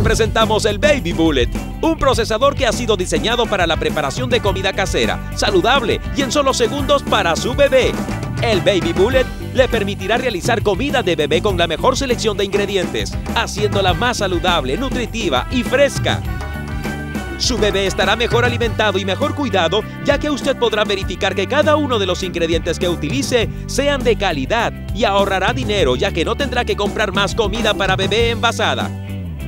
presentamos el Baby Bullet, un procesador que ha sido diseñado para la preparación de comida casera, saludable y en solo segundos para su bebé. El Baby Bullet le permitirá realizar comida de bebé con la mejor selección de ingredientes, haciéndola más saludable, nutritiva y fresca. Su bebé estará mejor alimentado y mejor cuidado, ya que usted podrá verificar que cada uno de los ingredientes que utilice sean de calidad y ahorrará dinero, ya que no tendrá que comprar más comida para bebé envasada.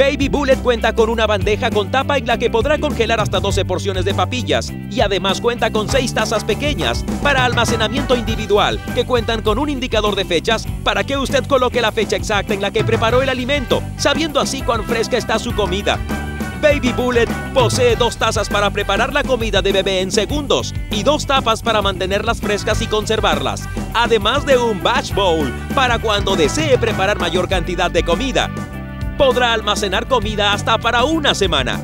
Baby Bullet cuenta con una bandeja con tapa en la que podrá congelar hasta 12 porciones de papillas y además cuenta con 6 tazas pequeñas para almacenamiento individual que cuentan con un indicador de fechas para que usted coloque la fecha exacta en la que preparó el alimento, sabiendo así cuán fresca está su comida. Baby Bullet posee dos tazas para preparar la comida de bebé en segundos y dos tapas para mantenerlas frescas y conservarlas, además de un batch bowl para cuando desee preparar mayor cantidad de comida podrá almacenar comida hasta para una semana.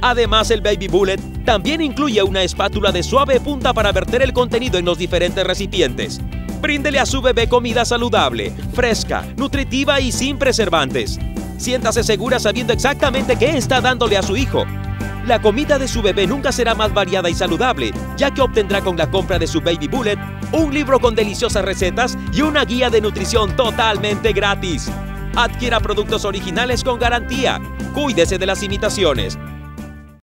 Además, el Baby Bullet también incluye una espátula de suave punta para verter el contenido en los diferentes recipientes. Bríndele a su bebé comida saludable, fresca, nutritiva y sin preservantes. Siéntase segura sabiendo exactamente qué está dándole a su hijo. La comida de su bebé nunca será más variada y saludable, ya que obtendrá con la compra de su Baby Bullet un libro con deliciosas recetas y una guía de nutrición totalmente gratis. Adquiera productos originales con garantía. Cuídese de las imitaciones.